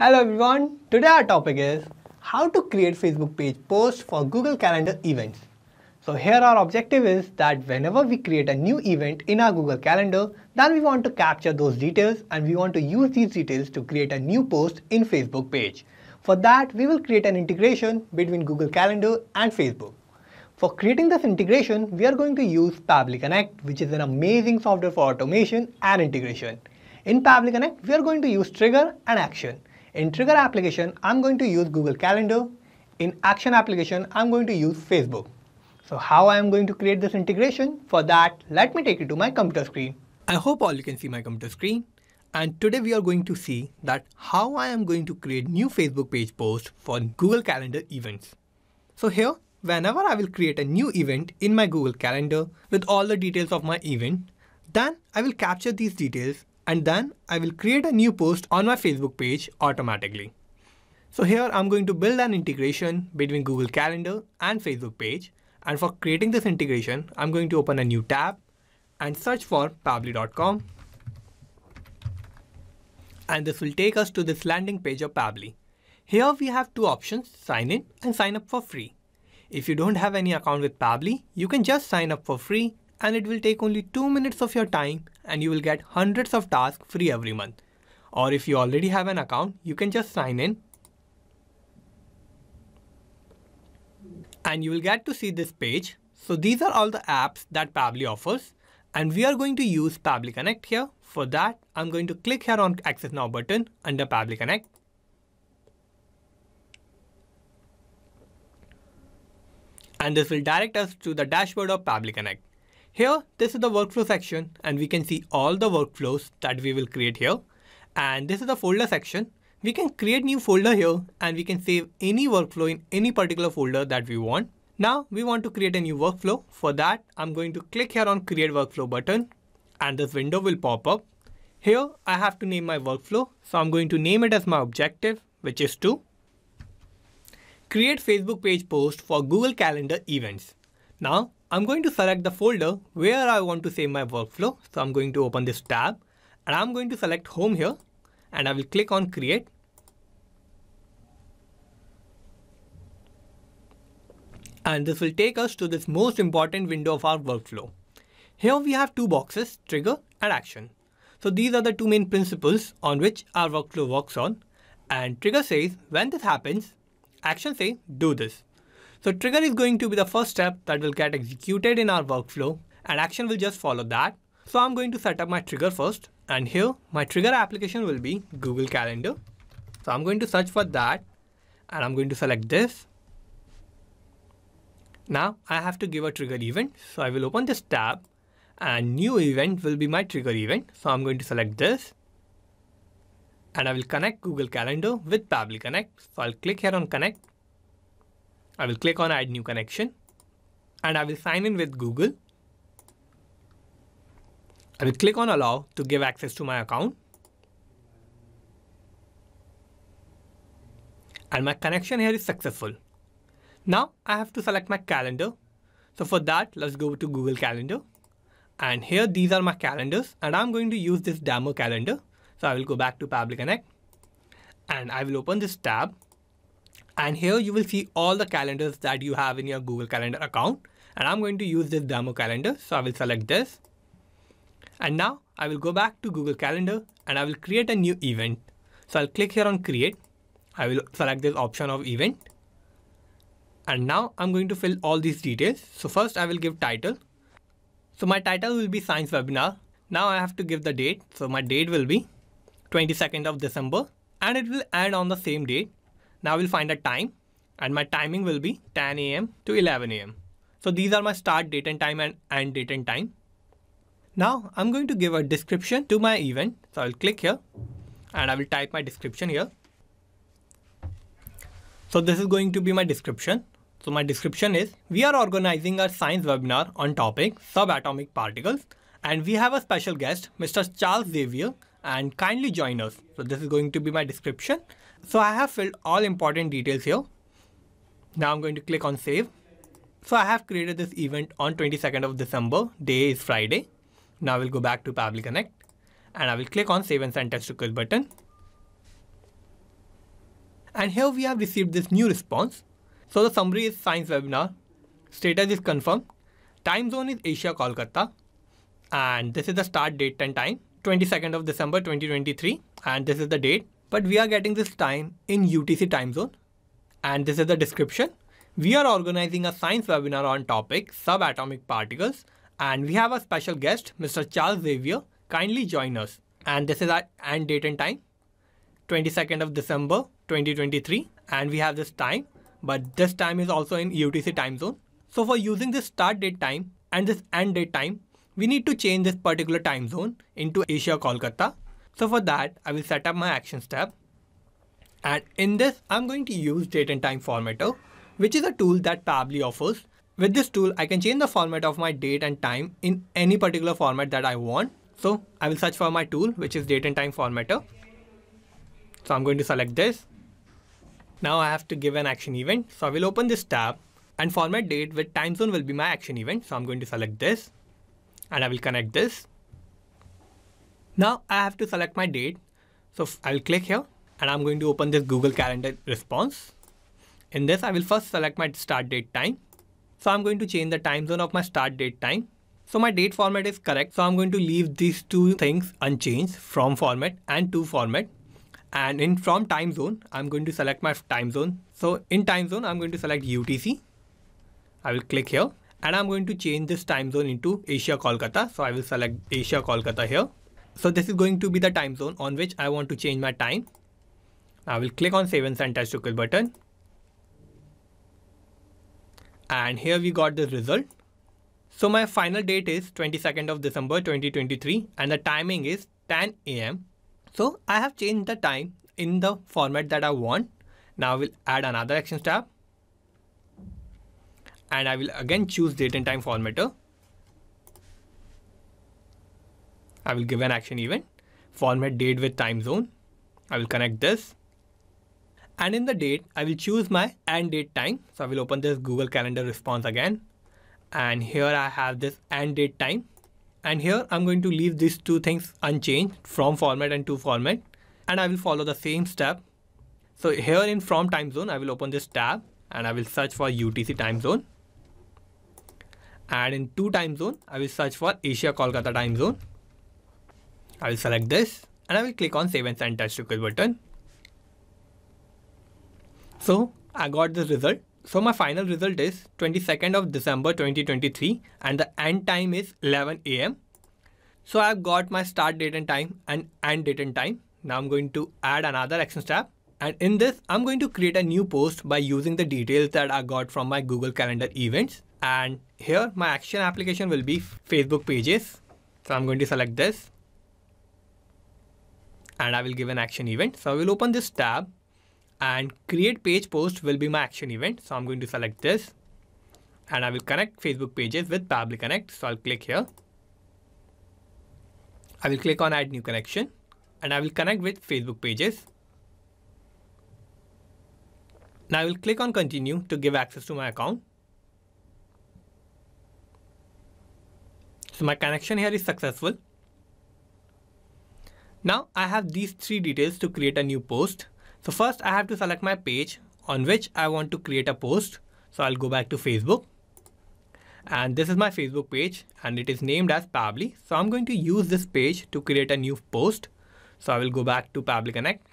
Hello everyone, today our topic is how to create Facebook page post for Google Calendar events. So here our objective is that whenever we create a new event in our Google Calendar, then we want to capture those details and we want to use these details to create a new post in Facebook page. For that, we will create an integration between Google Calendar and Facebook. For creating this integration, we are going to use Pabbly Connect, which is an amazing software for automation and integration. In Pabbly Connect, we are going to use Trigger and Action. In Trigger application, I'm going to use Google Calendar. In Action application, I'm going to use Facebook. So how I am going to create this integration? For that, let me take you to my computer screen. I hope all you can see my computer screen. And today we are going to see that how I am going to create new Facebook page post for Google Calendar events. So here, whenever I will create a new event in my Google Calendar with all the details of my event, then I will capture these details and then I will create a new post on my Facebook page automatically. So here I'm going to build an integration between Google Calendar and Facebook page. And for creating this integration, I'm going to open a new tab and search for pabbly.com. And this will take us to this landing page of Pabbly. Here we have two options, sign in and sign up for free. If you don't have any account with Pabbly, you can just sign up for free and it will take only 2 minutes of your time and you will get hundreds of tasks free every month. Or if you already have an account, you can just sign in and you will get to see this page. So these are all the apps that Pabbly offers and we are going to use Pabbly Connect here. For that, I'm going to click here on Access Now button under Pabbly Connect. And this will direct us to the dashboard of Pabbly Connect. Here, this is the workflow section and we can see all the workflows that we will create here. And this is the folder section. We can create new folder here and we can save any workflow in any particular folder that we want. Now we want to create a new workflow. For that, I'm going to click here on create workflow button and this window will pop up. Here, I have to name my workflow. So I'm going to name it as my objective, which is to create Facebook page post for Google Calendar events. Now I'm going to select the folder where I want to save my workflow. So I'm going to open this tab and I'm going to select home here and I will click on create. And this will take us to this most important window of our workflow. Here we have two boxes, trigger and action. So these are the two main principles on which our workflow works on. And trigger says when this happens, action says do this. So trigger is going to be the first step that will get executed in our workflow and action will just follow that. So I'm going to set up my trigger first and here my trigger application will be Google Calendar. So I'm going to search for that and I'm going to select this. Now I have to give a trigger event. So I will open this tab and new event will be my trigger event. So I'm going to select this and I will connect Google Calendar with Pabbly Connect. So I'll click here on connect I will click on add new connection and I will sign in with Google. I will click on allow to give access to my account. And my connection here is successful. Now I have to select my calendar. So for that, let's go to Google Calendar. And here these are my calendars and I'm going to use this demo calendar. So I will go back to Pabbly Connect and I will open this tab and here you will see all the calendars that you have in your Google Calendar account. And I'm going to use this demo calendar. So I will select this. And now I will go back to Google Calendar and I will create a new event. So I'll click here on create. I will select this option of event. And now I'm going to fill all these details. So first I will give title. So my title will be science webinar. Now I have to give the date. So my date will be 22nd of December and it will end on the same date. Now we'll find a time and my timing will be 10 a.m. to 11 a.m. So these are my start date and time and end date and time. Now I'm going to give a description to my event. So I'll click here and I will type my description here. So this is going to be my description. So my description is, we are organizing a science webinar on topic subatomic particles and we have a special guest, Mr. Charles Xavier and kindly join us. So this is going to be my description so I have filled all important details here. Now I'm going to click on save. So I have created this event on 22nd of December, day is Friday. Now we'll go back to Pabbly Connect and I will click on save and send test request button. And here we have received this new response. So the summary is science webinar. Status is confirmed. Time zone is Asia Kolkata. And this is the start date and time 22nd of December 2023. And this is the date. But we are getting this time in UTC time zone. And this is the description. We are organizing a science webinar on topic subatomic particles. And we have a special guest, Mr. Charles Xavier. Kindly join us. And this is our end date and time 22nd of December 2023. And we have this time but this time is also in UTC time zone. So for using this start date time and this end date time, we need to change this particular time zone into Asia Kolkata. So for that, I will set up my actions tab. And in this, I'm going to use date and time formatter, which is a tool that Pabbly offers. With this tool, I can change the format of my date and time in any particular format that I want. So I will search for my tool, which is date and time formatter. So I'm going to select this now I have to give an action event. So I will open this tab and format date with time zone will be my action event. So I'm going to select this and I will connect this. Now I have to select my date. So I will click here and I'm going to open this Google Calendar response. In this, I will first select my start date time. So I'm going to change the time zone of my start date time. So my date format is correct. So I'm going to leave these two things unchanged from format and to format and in from time zone I'm going to select my time zone so in time zone I'm going to select UTC I will click here and I'm going to change this time zone into Asia Kolkata so I will select Asia Kolkata here so this is going to be the time zone on which I want to change my time I will click on save and send test request button and here we got the result so my final date is 22nd of December 2023 and the timing is 10 a.m. So I have changed the time in the format that I want. Now we'll add another actions tab. And I will again choose date and time formatter. I will give an action event. Format date with time zone. I will connect this. And in the date, I will choose my and date time. So I will open this Google Calendar response again. And here I have this and date time and here I'm going to leave these two things unchanged from format and to format and I will follow the same step. So here in from time zone I will open this tab and I will search for UTC time zone and in to time zone I will search for Asia Kolkata time zone. I will select this and I will click on save and send test request button. So I got this result so my final result is 22nd of December 2023 and the end time is 11 am. So I've got my start date and time and end date and time. Now I'm going to add another action step. And in this, I'm going to create a new post by using the details that I got from my Google Calendar events. And here my action application will be Facebook pages. So I'm going to select this and I will give an action event. So I will open this tab and create page post will be my action event. So I'm going to select this and I will connect Facebook pages with Pabbly Connect. So I'll click here. I will click on add new connection and I will connect with Facebook pages. Now I will click on continue to give access to my account. So my connection here is successful. Now I have these three details to create a new post. So first I have to select my page on which I want to create a post. So I'll go back to Facebook and this is my Facebook page and it is named as Pabbly. So I'm going to use this page to create a new post. So I will go back to Pabbly Connect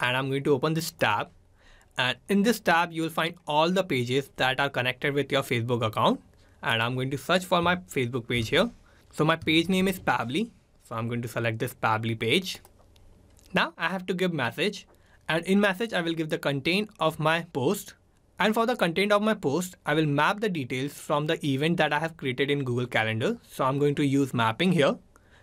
and I'm going to open this tab and in this tab you will find all the pages that are connected with your Facebook account and I'm going to search for my Facebook page here. So my page name is Pabbly. So I'm going to select this Pabbly page now I have to give message and in message I will give the content of my post and for the content of my post I will map the details from the event that I have created in Google Calendar. So I'm going to use mapping here.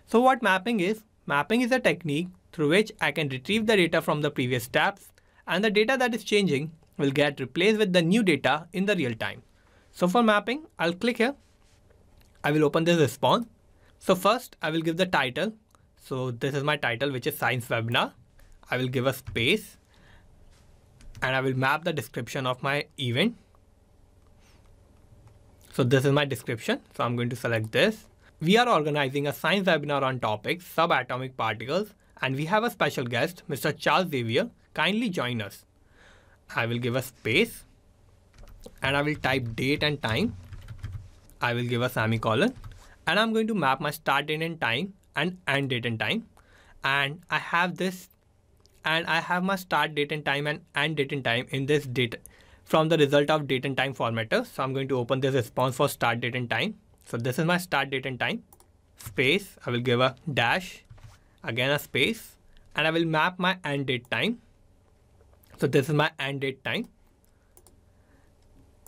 So what mapping is? Mapping is a technique through which I can retrieve the data from the previous tabs and the data that is changing will get replaced with the new data in the real time. So for mapping, I'll click here. I will open this response. So first I will give the title so this is my title, which is science webinar. I will give a space and I will map the description of my event. So this is my description. So I'm going to select this. We are organizing a science webinar on topic subatomic particles and we have a special guest, Mr. Charles Xavier. kindly join us. I will give a space and I will type date and time. I will give a semicolon and I'm going to map my start date and time and end date and time. And I have this and I have my start date and time and end date and time in this date from the result of date and time formatter. So I'm going to open this response for start date and time. So this is my start date and time space. I will give a dash again a space and I will map my end date time. So this is my end date time.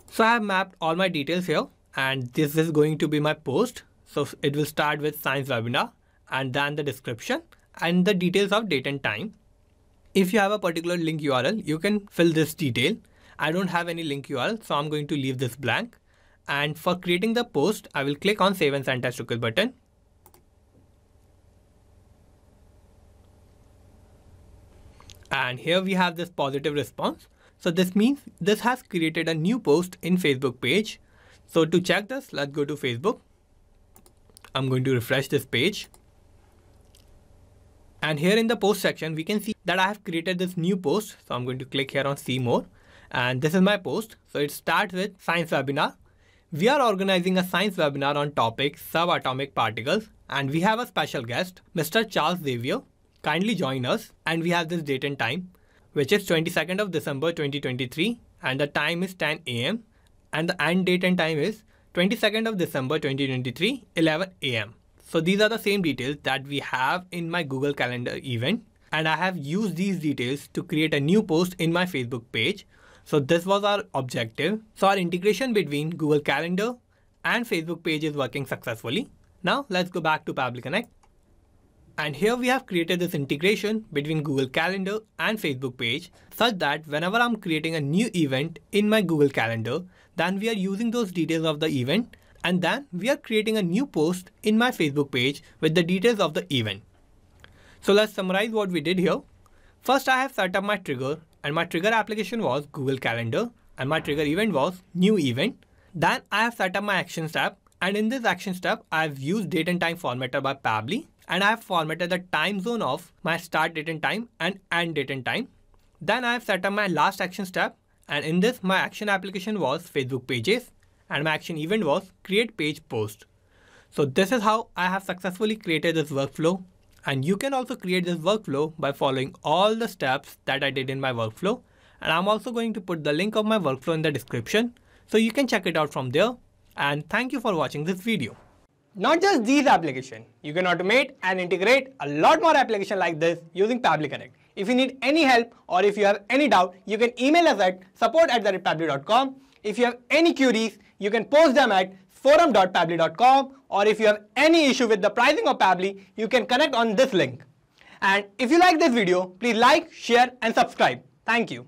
So I have mapped all my details here and this is going to be my post. So it will start with science webinar and then the description and the details of date and time. If you have a particular link URL, you can fill this detail. I don't have any link URL, so I'm going to leave this blank. And for creating the post, I will click on save and send as request button. And here we have this positive response. So this means this has created a new post in Facebook page. So to check this, let's go to Facebook. I'm going to refresh this page. And here in the post section, we can see that I have created this new post. So I'm going to click here on see more. And this is my post. So it starts with science webinar. We are organizing a science webinar on topic subatomic particles. And we have a special guest, Mr. Charles Xavier. Kindly join us. And we have this date and time, which is 22nd of December 2023. And the time is 10 a.m. And the end date and time is 22nd of December 2023, 11 a.m. So these are the same details that we have in my Google Calendar event and I have used these details to create a new post in my Facebook page. So this was our objective. So our integration between Google Calendar and Facebook page is working successfully. Now let's go back to Pabbly Connect. And here we have created this integration between Google Calendar and Facebook page such that whenever I'm creating a new event in my Google Calendar, then we are using those details of the event and then we are creating a new post in my Facebook page with the details of the event. So let's summarize what we did here. First, I have set up my trigger and my trigger application was Google Calendar and my trigger event was new event. Then I have set up my action step and in this action step, I have used date and time formatter by Pabbly and I have formatted the time zone of my start date and time and end date and time. Then I have set up my last action step and in this my action application was Facebook pages and my action event was create page post. So this is how I have successfully created this workflow and you can also create this workflow by following all the steps that I did in my workflow and I'm also going to put the link of my workflow in the description so you can check it out from there and thank you for watching this video. Not just these applications, you can automate and integrate a lot more applications like this using Pabbly Connect. If you need any help or if you have any doubt, you can email us at support at pabbly.com. If you have any queries, you can post them at forum.pabbly.com or if you have any issue with the pricing of Pabbly, you can connect on this link. And if you like this video, please like, share and subscribe. Thank you.